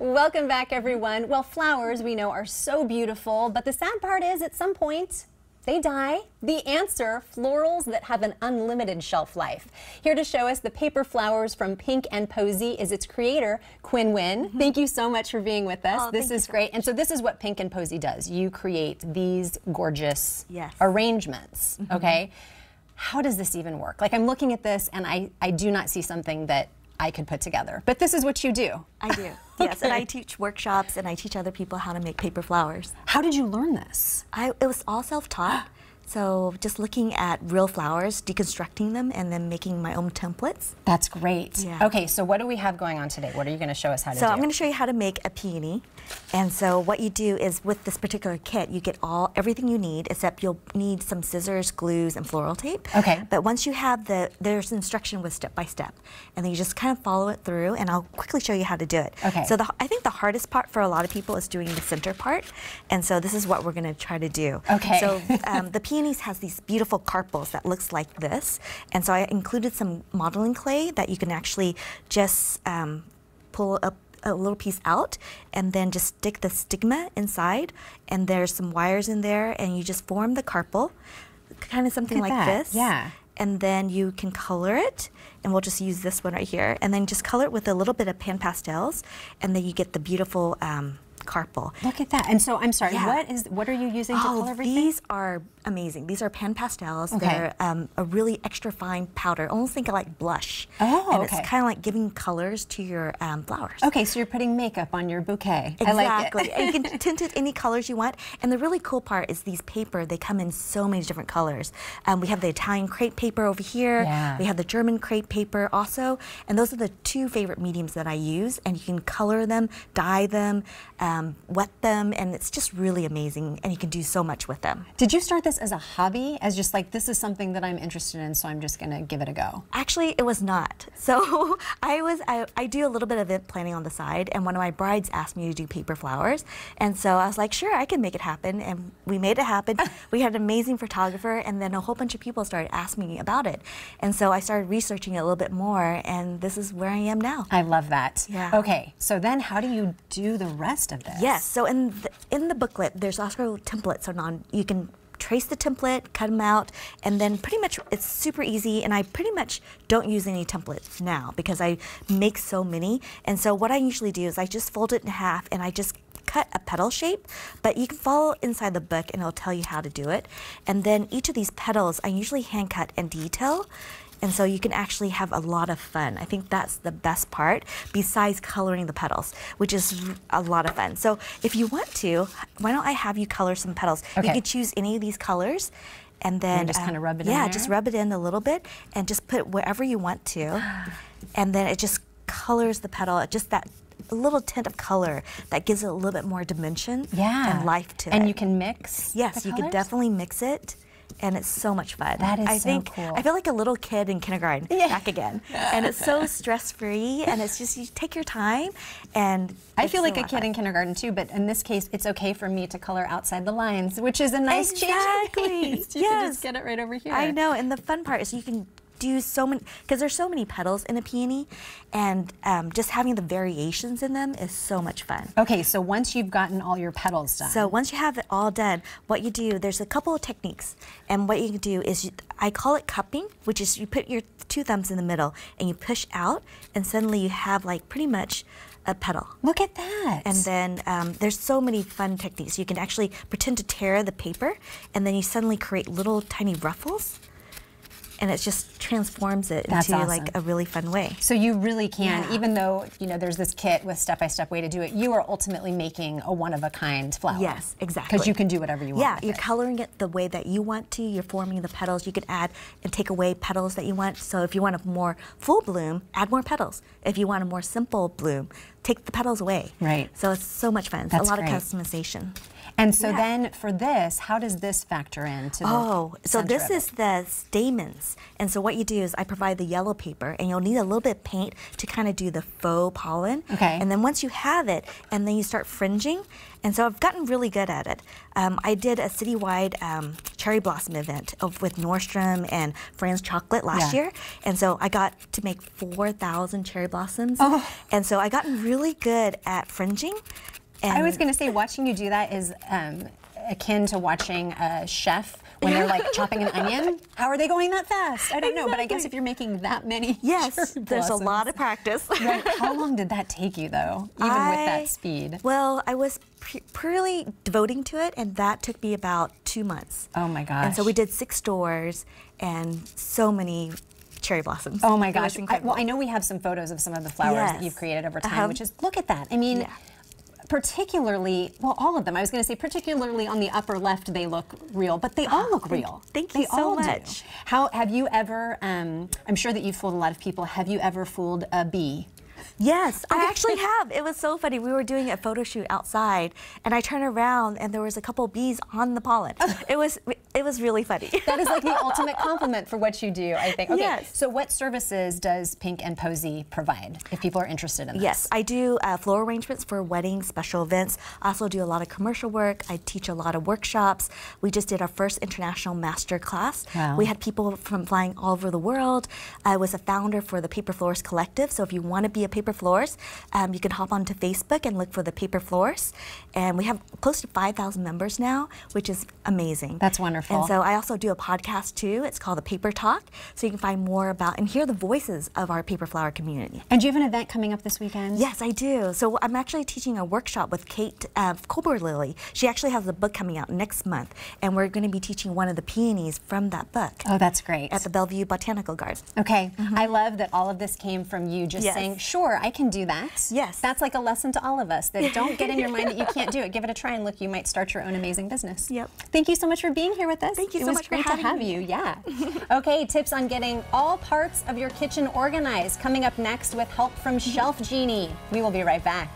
Welcome back, everyone. Well, flowers we know are so beautiful, but the sad part is at some point, they die. The answer, florals that have an unlimited shelf life. Here to show us the paper flowers from Pink and Posey is its creator, Quinn Nguyen. Mm -hmm. Thank you so much for being with us. Oh, this is so great. Much. And so this is what Pink and Posey does. You create these gorgeous yes. arrangements, mm -hmm. okay? How does this even work? Like I'm looking at this and I, I do not see something that I could put together. But this is what you do. I do. Yes, and I teach workshops and I teach other people how to make paper flowers. How did you learn this? I, it was all self-taught. So just looking at real flowers, deconstructing them, and then making my own templates. That's great. Yeah. Okay, so what do we have going on today? What are you going to show us how to so do? So I'm going to show you how to make a peony. And so what you do is with this particular kit, you get all everything you need, except you'll need some scissors, glues, and floral tape. Okay. But once you have the, there's instruction with step by step. And then you just kind of follow it through, and I'll quickly show you how to do it. Okay. So the, I think the hardest part for a lot of people is doing the center part. And so this is what we're going to try to do. Okay. So um, the peonies has these beautiful carpels that looks like this. And so I included some modeling clay that you can actually just um, pull up a little piece out and then just stick the stigma inside. And there's some wires in there and you just form the carpel kind of something like that. this. Yeah. And then you can color it. And we'll just use this one right here. And then just color it with a little bit of pan pastels. And then you get the beautiful um, carpel. Look at that. And so I'm sorry, yeah. what is what are you using to oh, color everything? These are amazing. These are pan pastels. Okay. They're um, a really extra fine powder. Almost think of like blush. Oh, And okay. it's kind of like giving colors to your um, flowers. Okay, so you're putting makeup on your bouquet. Exactly. Like and you can tint it any colors you want. And the really cool part is these paper, they come in so many different colors. Um, we have the Italian crepe paper over here. Yeah. We have the German crepe paper also. And those are the two favorite mediums that I use. And you can color them, dye them, um, Um, wet them, and it's just really amazing. And you can do so much with them. Did you start this as a hobby? As just like, this is something that I'm interested in, so I'm just going to give it a go? Actually, it was not. So I was, I, I do a little bit of event planning on the side, and one of my brides asked me to do paper flowers. And so I was like, sure, I can make it happen. And we made it happen. we had an amazing photographer, and then a whole bunch of people started asking me about it. And so I started researching it a little bit more, and this is where I am now. I love that. Yeah. Okay, so then how do you do the rest of this? Yes, so in the, in the booklet, there's also templates on, you can trace the template, cut them out, and then pretty much it's super easy. And I pretty much don't use any templates now because I make so many. And so what I usually do is I just fold it in half and I just cut a petal shape, but you can follow inside the book and it'll tell you how to do it. And then each of these petals I usually hand cut and detail. And so you can actually have a lot of fun. I think that's the best part, besides coloring the petals, which is a lot of fun. So if you want to, why don't I have you color some petals? Okay. You could choose any of these colors. And then and just um, kind of rub it yeah, in Yeah, just rub it in a little bit and just put wherever you want to. and then it just colors the petal, just that a little tint of color that gives it a little bit more dimension yeah. and life to and it. And you can mix Yes, you can definitely mix it and it's so much fun. That is I so think, cool. I feel like a little kid in kindergarten yeah. back again. and it's so stress free and it's just you take your time and I feel like a a kid in kindergarten too, but in this case it's okay for me to color outside the lines, which is a nice exactly. change. you yes. can just get it right over here. I know, and the fun part is you can do so many because there's so many petals in a peony and um, just having the variations in them is so much fun okay so once you've gotten all your petals done so once you have it all done what you do there's a couple of techniques and what you can do is you, I call it cupping which is you put your two thumbs in the middle and you push out and suddenly you have like pretty much a petal. Look at that. And then um, there's so many fun techniques. You can actually pretend to tear the paper and then you suddenly create little tiny ruffles and it just transforms it That's into awesome. like a really fun way. So you really can, Yeah. even though you know there's this kit with step-by-step way to do it, you are ultimately making a one-of-a-kind flower. Yes, exactly. Because you can do whatever you want. Yeah, you're it. coloring it the way that you want to. You're forming the petals. You can add and take away petals that you want. So if you want a more full bloom, add more petals. If you want a more simple bloom, take the petals away. Right. So it's so much fun. It's That's a lot great. of customization. And so Yeah. then for this, how does this factor into the Oh, so this is the stamens. And so what you do is I provide the yellow paper and you'll need a little bit of paint to kind of do the faux pollen. Okay. And then once you have it, and then you start fringing. And so I've gotten really good at it. Um, I did a citywide um, cherry blossom event of, with Nordstrom and Fran's Chocolate last Yeah. year. And so I got to make 4,000 cherry blossoms. Oh. And so I gotten really good at fringing. And I was going to say, watching you do that is um, akin to watching a chef when they're like chopping an onion. How are they going that fast? I don't know, but I guess if you're making that many, Yes, there's a lot of practice. Right. How long did that take you, though, even with that speed? Well, I was purely devoting to it, and that took me about two months. Oh my gosh! And so we did six stores and so many cherry blossoms. Oh my gosh. I, well, I know we have some photos of some of the flowers that you've created over time, which is, look at that. I mean, Yeah. Particularly, well, all of them. I was going to say, particularly on the upper left, they look real, but they all look real. thank they you so all do. much. How have you ever? Um, I'm sure that you've fooled a lot of people. Have you ever fooled a bee? Yes, I actually have. It was so funny. We were doing a photo shoot outside, and I turned around, and there was a couple bees on the pollen. it was it was really funny. That is like the ultimate compliment for what you do, I think. Okay, Yes. so what services does Pink and Posey provide if people are interested in this? Yes, I do uh, floral arrangements for weddings, special events. I also do a lot of commercial work. I teach a lot of workshops. We just did our first international master class. Wow. We had people from flying all over the world. I was a founder for the Paper Florist Collective. So if you want to be a paper florist, um, you can hop onto Facebook and look for the Paper Florist. And we have close to 5,000 members now, which is amazing. That's wonderful. And so I also do a podcast too. It's called the Paper Talk. So you can find more about and hear the voices of our paper flower community. And do you have an event coming up this weekend? Yes, I do. So I'm actually teaching a workshop with Kate uh, Colbert Lily. She actually has a book coming out next month, and we're going to be teaching one of the peonies from that book Oh, that's great. at the Bellevue Botanical Garden. Okay, I love that all of this came from you just. Yes. saying, sure, I can do that. Yes. That's like a lesson to all of us that don't get in your mind that you can't do it. Give it a try and look, you might start your own amazing business. Yep. Thank you so much for being here with us. Thank you it so much for great having to have me. you. Yeah. okay, tips on getting all parts of your kitchen organized coming up next with help from ShelfGenie. We will be right back.